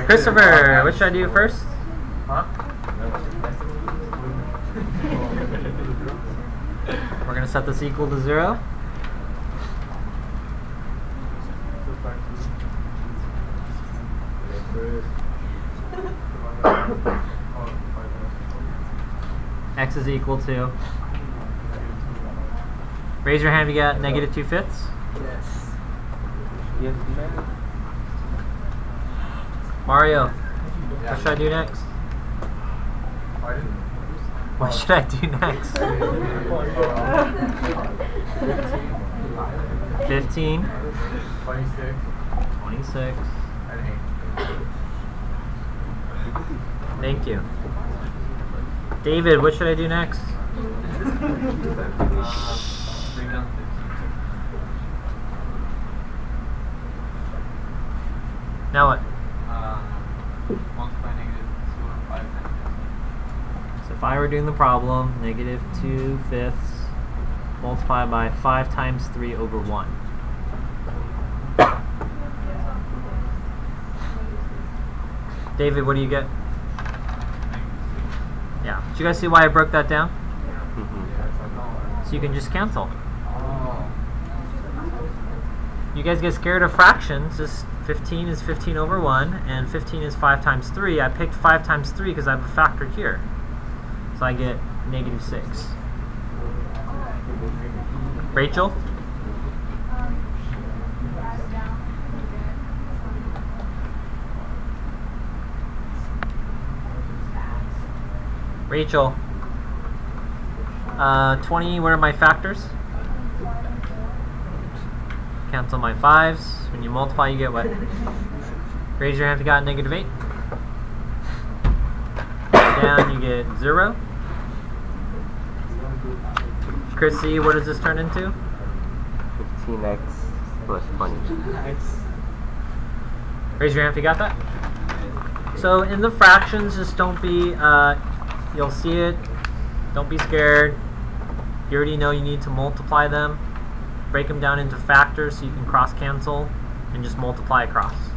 Christopher, what should I do first? Huh? We're gonna set this equal to zero. X is equal to. Raise your hand if you got negative two fifths. Yes. Yes, Mario, what should I do next? What should I do next? 15, 26 26. and 8. Thank you. David, what should I do next? Now what? So if I were doing the problem, negative 2 fifths multiplied by 5 times 3 over 1. David, what do you get? Yeah. Did you guys see why I broke that down? Mm-hmm. So you can just cancel. You guys get scared of fractions. Just 15 is 15 over 1, and 15 is 5 times 3. I picked 5 times 3 because I have a factor here. So I get negative 6. Rachel? Rachel, uh, 20, what are my factors? Cancel my 5s. When you multiply, you get what? Raise your hand if you got negative 8. Down, you get 0. Chrissy, what does this turn into? 15x plus 20. Raise your hand if you got that. So in the fractions, just don't be, uh, you'll see it. Don't be scared. You already know you need to multiply them. Break them down into factors so you can cross cancel and just multiply across.